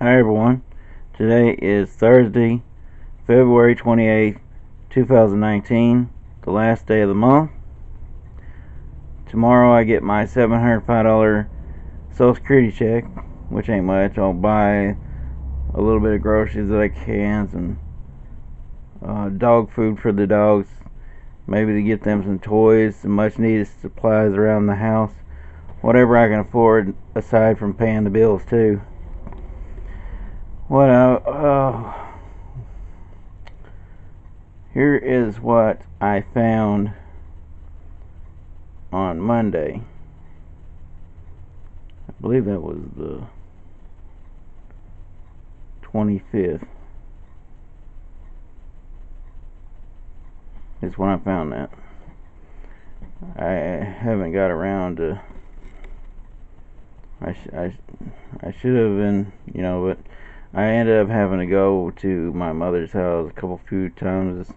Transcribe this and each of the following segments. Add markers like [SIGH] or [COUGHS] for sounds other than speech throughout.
Hi everyone. Today is Thursday, February 28th, 2019, the last day of the month. Tomorrow I get my $705 Social Security check, which ain't much. I'll buy a little bit of groceries that I can, some uh, dog food for the dogs, maybe to get them some toys, some much needed supplies around the house, whatever I can afford aside from paying the bills too. What uh, uh, here is what I found on Monday. I believe that was the 25th. Is when I found that. I haven't got around to. I I, I should have been, you know, but I ended up having to go to my mother's house a couple few times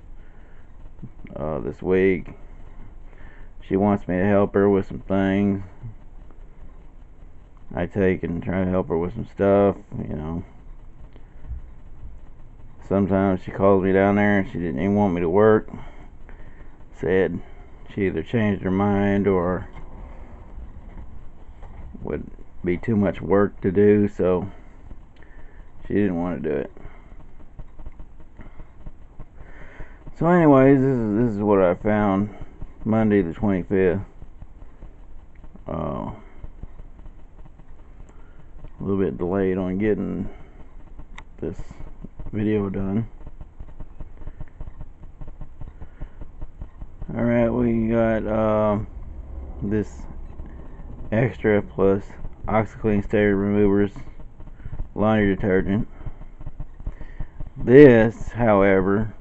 uh, this week. She wants me to help her with some things. I take and try to help her with some stuff, you know. Sometimes she calls me down there and she didn't even want me to work. Said she either changed her mind or would be too much work to do, so she didn't want to do it. So, anyways, this is this is what I found Monday the 25th. Uh, a little bit delayed on getting this video done. Alright, we got uh, this extra plus OxiClean Stay Removers laundry detergent. This, however,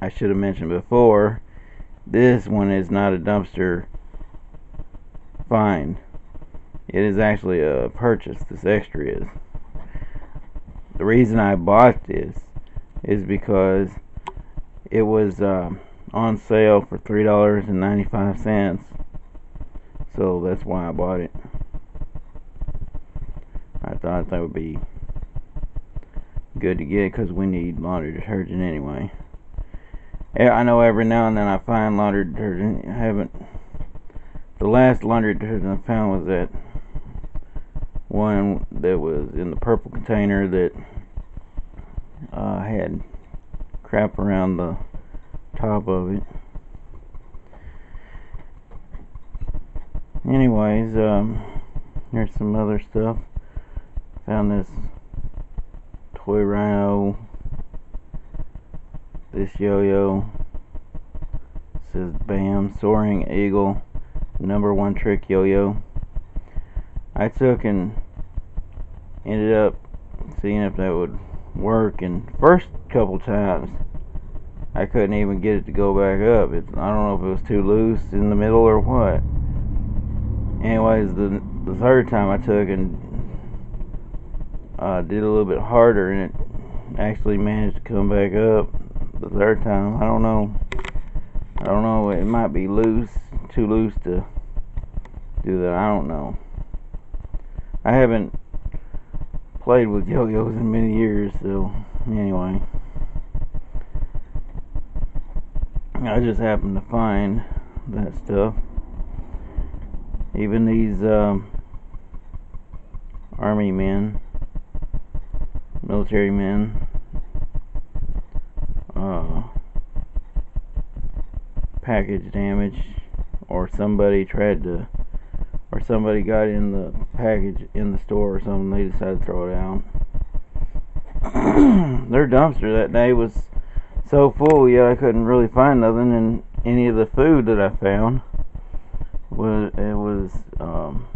I should have mentioned before, this one is not a dumpster find. It is actually a purchase, this extra is. The reason I bought this is because it was uh, on sale for $3.95. So that's why I bought it. I thought that would be good to get because we need laundry detergent anyway. I know every now and then I find laundry detergent. I haven't. The last laundry detergent I found was that one that was in the purple container that uh, had crap around the top of it. Anyways, um, here's some other stuff. Found this toy rhino. This yo-yo says BAM Soaring Eagle number one trick yo-yo. I took and ended up seeing if that would work and first couple times I couldn't even get it to go back up. It, I don't know if it was too loose in the middle or what. Anyways, the the third time I took and uh, did a little bit harder and it actually managed to come back up the third time. I don't know. I don't know. It might be loose, too loose to do that. I don't know. I haven't played with yo-yos in many years, so anyway. I just happened to find that stuff. Even these um, army men military men uh, package damage or somebody tried to or somebody got in the package in the store or something they decided to throw it out. [CLEARS THROAT] Their dumpster that day was so full yet I couldn't really find nothing and any of the food that I found was it was um,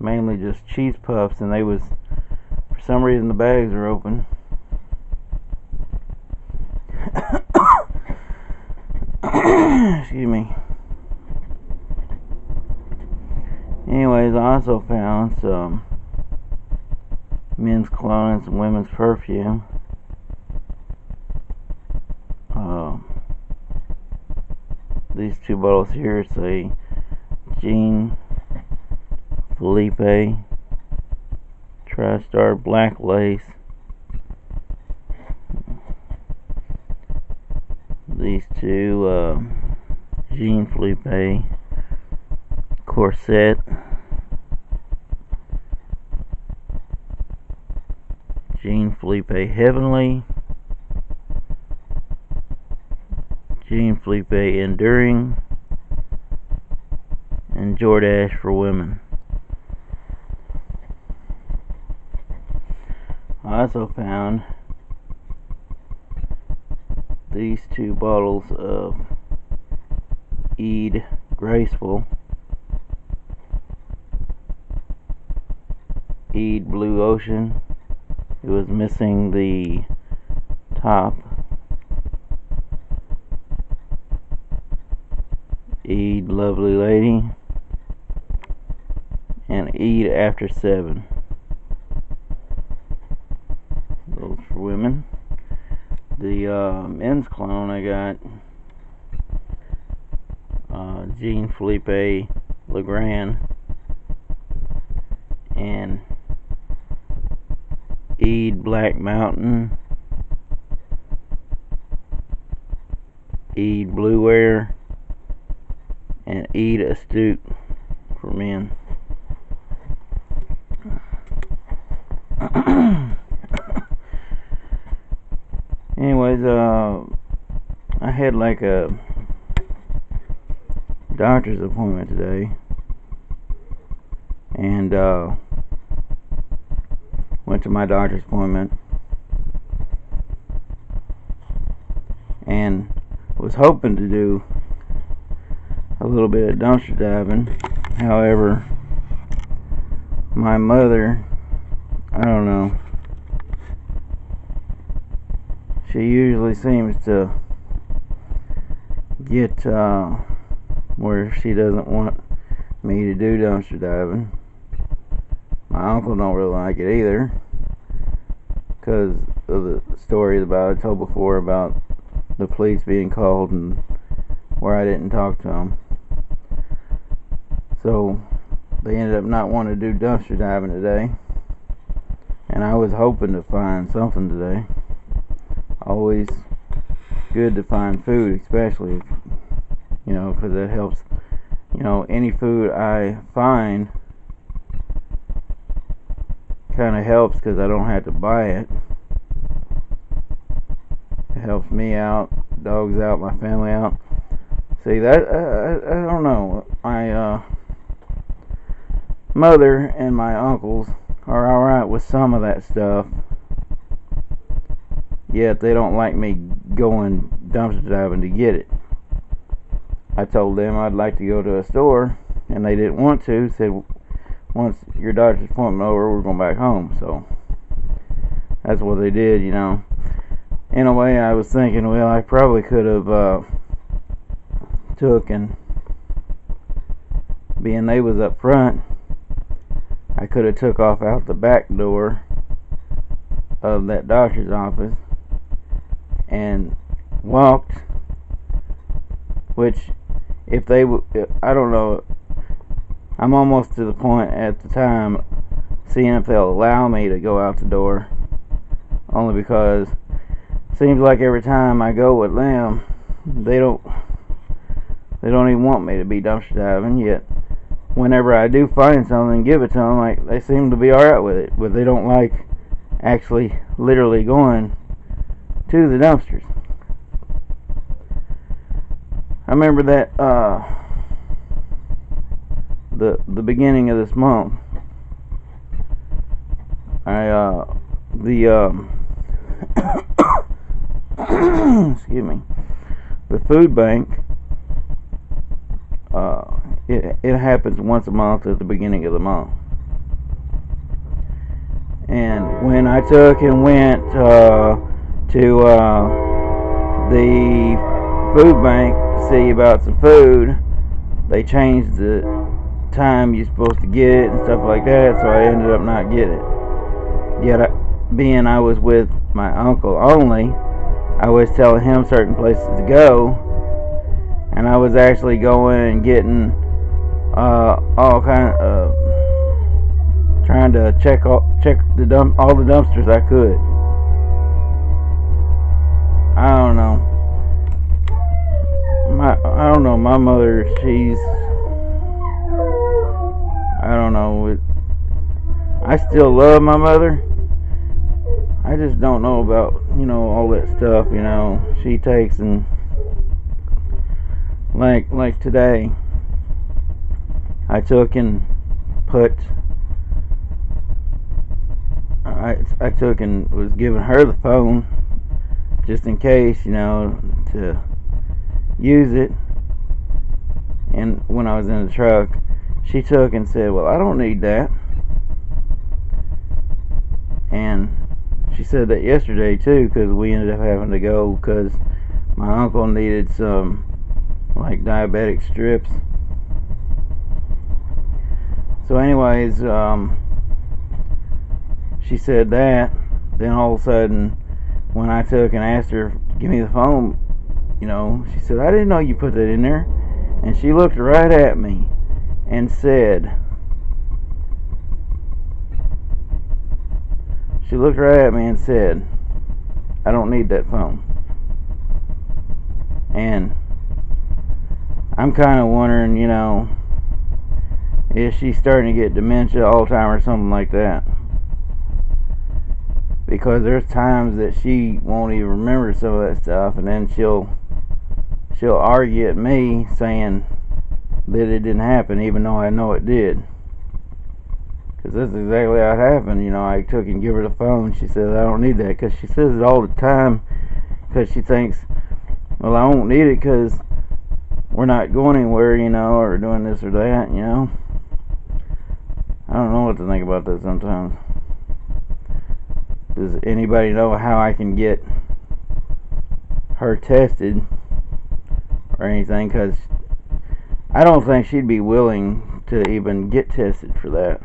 mainly just cheese puffs and they was some reason the bags are open. [COUGHS] Excuse me. Anyways, I also found some men's cologne and some women's perfume. Um, these two bottles here say Jean Philippe TriStar Black Lace. These two uh, Jean Philippe corset. Jean Philippe Heavenly. Jean Philippe Enduring. And Jordache for women. I also found these two bottles of Eid Graceful. Eid Blue Ocean. It was missing the top. Eid Lovely Lady. And Eid After 7 those for women the uh, men's clone I got uh, Jean Philippe Legrand and Eid Black Mountain, Eid Blue Air, and Eid Astute for men. Uh, I had like a doctor's appointment today, and uh, went to my doctor's appointment and was hoping to do a little bit of dumpster diving. However, my mother, I don't know, she usually seems to get uh, where she doesn't want me to do dumpster diving. My uncle don't really like it either because of the stories about I told before about the police being called and where I didn't talk to them. So they ended up not wanting to do dumpster diving today. And I was hoping to find something today. Always good to find food, especially, you know, because it helps. You know, any food I find kind of helps because I don't have to buy it. It helps me out, dogs out, my family out. See that uh, I, I don't know. My uh, mother and my uncles are all right with some of that stuff. Yet they don't like me going dumpster diving to get it. I told them I'd like to go to a store, and they didn't want to. Said once your doctor's appointment over, we're going back home. So that's what they did, you know. In a way, I was thinking, well, I probably could have uh, took and being they was up front, I could have took off out the back door of that doctor's office and walked. Which, if they, would, I don't know I'm almost to the point at the time seeing if they'll allow me to go out the door. Only because seems like every time I go with them, they don't they don't even want me to be dumpster diving yet. Whenever I do find something and give it to them, like they seem to be alright with it, but they don't like actually literally going to the dumpsters. I remember that uh the the beginning of this month, I uh the um [COUGHS] excuse me the food bank uh it it happens once a month at the beginning of the month. And when I took and went uh, to uh, the food bank to see about some food, they changed the time you're supposed to get it and stuff like that, so I ended up not getting it. Yet, I, being I was with my uncle only, I was telling him certain places to go, and I was actually going and getting uh, all kind of trying to check all check the dump all the dumpsters I could. I don't know. My I don't know. My mother, she's I don't know. It, I still love my mother. I just don't know about you know all that stuff. You know, she takes and like like today. I took and put I, I took and was giving her the phone just in case, you know, to use it. And when I was in the truck, she took and said, Well, I don't need that. And she said that yesterday too, because we ended up having to go because my uncle needed some like diabetic strips. So, anyways, um, she said that. Then all of a sudden, when I took and asked her, give me the phone, you know, she said, I didn't know you put that in there. And she looked right at me and said, she looked right at me and said, I don't need that phone. And I'm kind of wondering, you know, is she starting to get dementia, Alzheimer's, something like that? Because there's times that she won't even remember some of that stuff and then she'll she'll argue at me saying that it didn't happen even though I know it did. Because that's exactly how it happened you know I took and give her the phone. She says I don't need that because she says it all the time because she thinks well I won't need it because we're not going anywhere you know or doing this or that you know? I don't know what to think about that sometimes does anybody know how I can get her tested or anything? Because I don't think she'd be willing to even get tested for that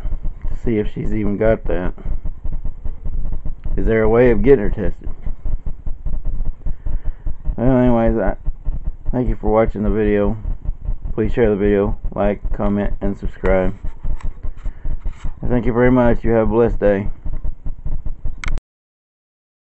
to see if she's even got that. Is there a way of getting her tested? Well, anyways, I thank you for watching the video. Please share the video, like, comment, and subscribe. Thank you very much. You have a blessed day.